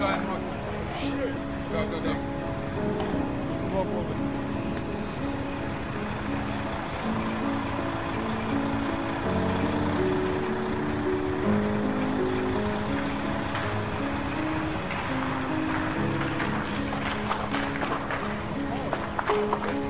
Опускаем ноги. Да, да, да. Свобода. Nej, nej,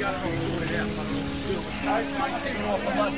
det går for meget.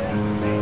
Thank you.